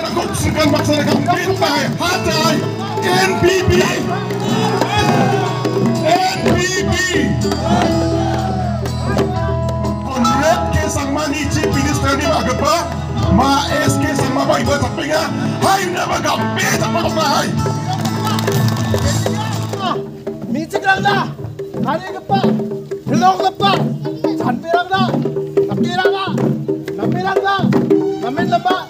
Kutsukan melaksanakan perintah Hatai NPB NPB Konrad ke sang mani chief minister ni magapa ma SK sang mabay ba tapinga hay na magampi tapang pa hay Meeting lang na Hari ka pa Hilong ka pa Sanpirang na Nakirang na Napirang na Namin na ba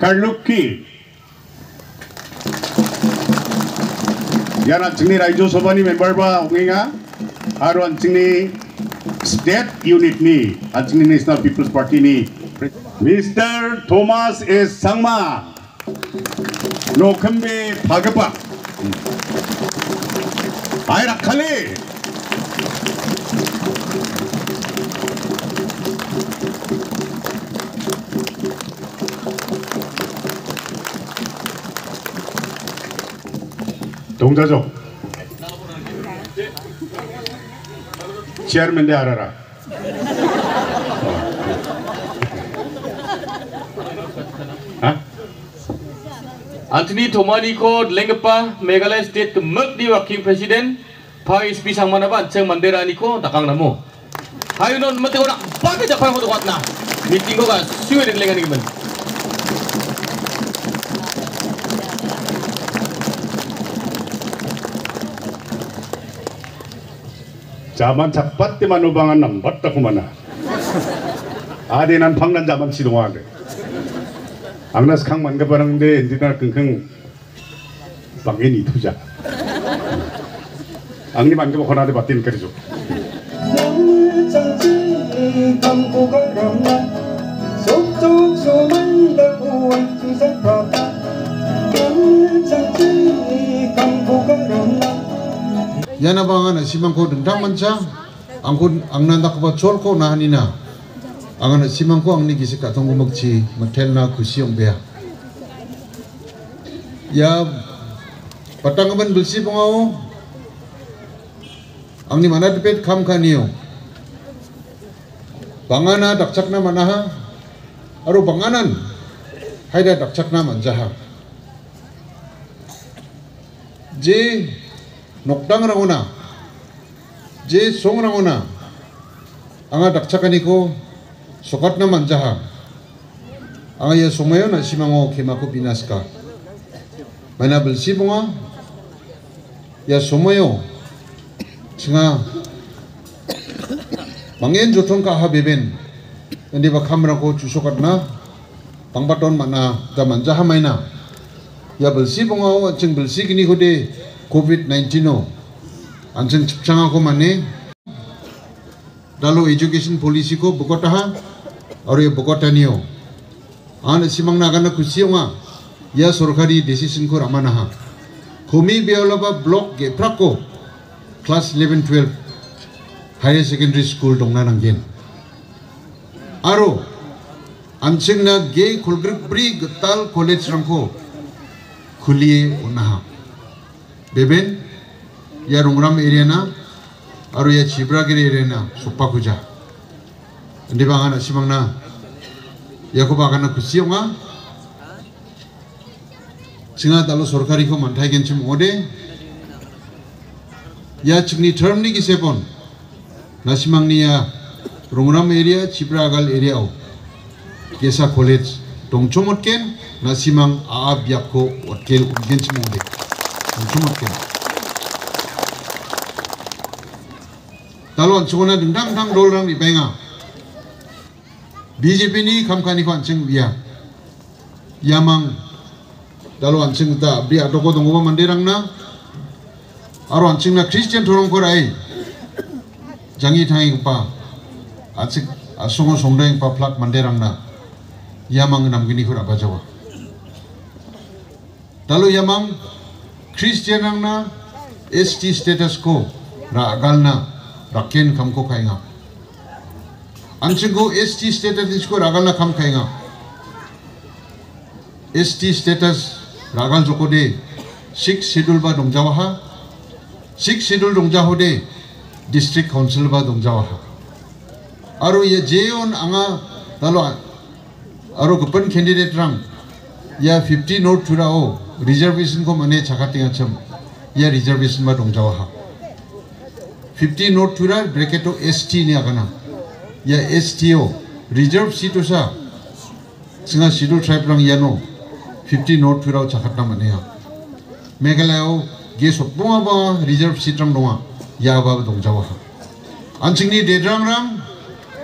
कड़लुक्की। यार अच्छी राज्यों सभा member और अच्छी state unit अच्छी national people's party mister Thomas A Sangma लोखंबे भागपा। आए रखा 동자죠. 체어맨 대 알아라. 아? Anthony Thomani ko lengpa Meghalaya State kemek di Wakil Presiden Pai SP sang mana ban ceng mandera ni ko takang namo. Hayo non mati ko na bakit japan mo tukat na. Meeting ko ka suwe din lengan ni 자만 잡밭때만 우방한 남 맞다 그만아. 아대난 방난 자만 지동하네. 앙나스 강만 가바랑데 엔디나 끙끙 방엔이 투자. 앙님 안 가봐 허나데 받대는 거리죠. 장지 감고 걸었나 속촉소 만들고 주작법 장지 감고 걸었나 yana bangan simang ko dendang manca. Angkun angnan tak ba chol ko na hanina angan simang ko angni gisi ka tong gumukchi matel na kusiong bea. Ya patangaban bulsi pangao angni mana depet kam kaniyo bangana dakchakna manaha aru banganan haida dakchakna manjaha je nokdang ranguna je song ranguna anga dakchakani ko sokatna manjaha anga ya somayo na simango kemako binaska mana belsi bunga ya somayo singa mangen joton ka ha beben. Ndi ba kamera ko chusokatna pangbaton mana da manjaha maina ya belsi bunga ching belsi kini ko COVID 19 o ansen chipchang ko mane dalo education policy ko bukota ha aur ye bukota ni ho an simang na gana khushi ho ya sarkari decision ko ramana ha khomi beoloba block ge prako class 11 12 higher secondary school dongna nanggen aro amching na ge khulgrip bri tal college rangko खुलिए उन्हा ya rongram area na aru ya chibragiri area na supakuja ndi bangana simangna ya bagana kusiyo singa talo sorkari ko mantai genchim ode ya chikni term ni gisepon nasimangni ya rongram area chibragal area o. Kesa college. Dongchomot ken nasimang aab yakko otkel genchim ode dongchomot ken dalo an chungona dang dang dol rang ni BJP ni kam kani ko an ching ya yamang dalo an ching ta bi adoko dong ba mandirang na. Aro an ching na christian thorong ko rai jangi thai pa achik asongo songdeng pa plak mandirang na. Yamang nam gini ko abajawa dalo yamang Christian ना S T status को रागल ना रखें कम को खाएगा अंशिंग को S T status इसको रागल ना कम खाएगा एस टी स्टेटस रागल जो को दे सिक्स शेड्यूल बा दुम जावा सिक्स शेड्यूल दुम जाहो दे डिस्ट्रिक्ट काउंसिल बा दुम जावा हा और ये जेओन अंगा दालो अरु गुप्पन कैंडिडेट रंग 야 50 노트 주라오. 리저베이션 거 뭐네 자가띵아 참야 리저베이션 마 동자와 50 노트 주라 브레켓도 ST 니 아가나. 야 STO 리저브 시도사. 승아 시도 트라이브랑 야노. 50 노트 주라오 자가띵아 뭐네야 메갈라오 게소 뽕아바 리저브 시트랑 동아 야바 동자와 안칭니 데드랑랑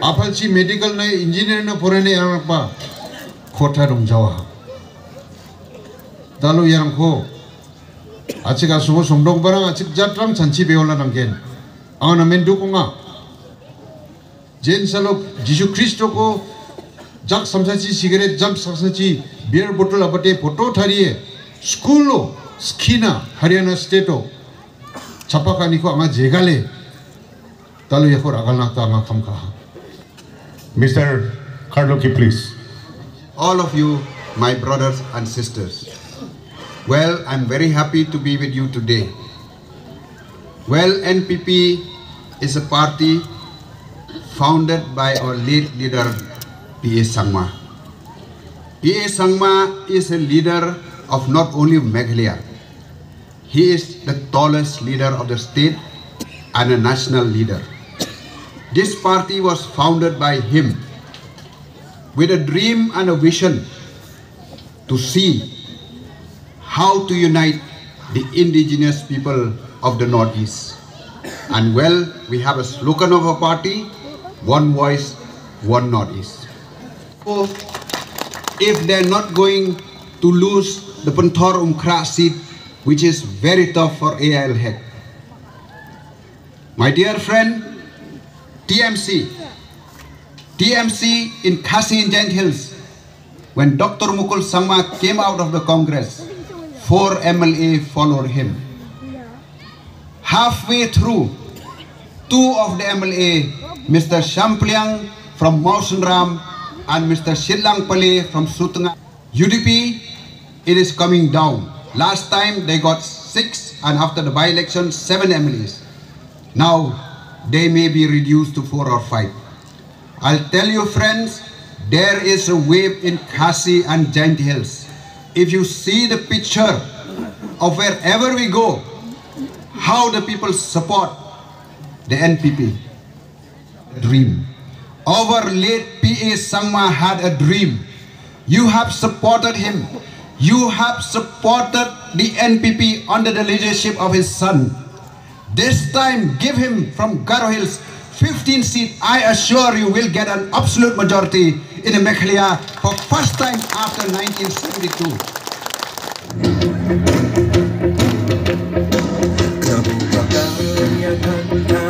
아팔치 메디컬 나 인지니어나 보레네 야나빠 코타 동자와 dalu yang ko, aci kasu mo sumdong barang aci jatram sanci beola nangken, awan amin dukunga, jen salok jisu kristo ko, jak samsaci sigere jam samsaci beer botol abate foto tariye, skulo, skina, haryana hariana stato, capakan ko anga jegale, dalu yako ragal nata anga kamka. Mr. Carlo please. All of you, my brothers and sisters. Yeah. Well, I'm very happy to be with you today. Well, NPP is a party founded by our late leader, P.A. Sangma. P.A. Sangma is a leader of not only Meghalaya, he is the tallest leader of the state and a national leader. This party was founded by him with a dream and a vision to see how to unite the indigenous people of the Northeast. And well, we have a slogan of our party, one voice, one Northeast. So, if they're not going to lose the Panthor Umkra seat, which is very tough for AIL. My dear friend, TMC, TMC in Khasi in Hills, when Dr. Mukul Sangma came out of the Congress, four MLA followed him. Halfway through, two of the MLA, Mr. Shampliang from Mausanram and Mr. Shillang Pale from Sutanga. UDP, it is coming down. Last time they got six and after the by-election, seven MLAs. Now they may be reduced to four or five. I'll tell you friends, there is a wave in Khasi and Giant Hills. If you see the picture of wherever we go, how the people support the NPP. Dream. Our late PA Sangma had a dream. You have supported him. You have supported the NPP under the leadership of his son. This time, give him from Garo Hills 15 seats. I assure you will get an absolute majority in the Meghalaya for first time after 1972.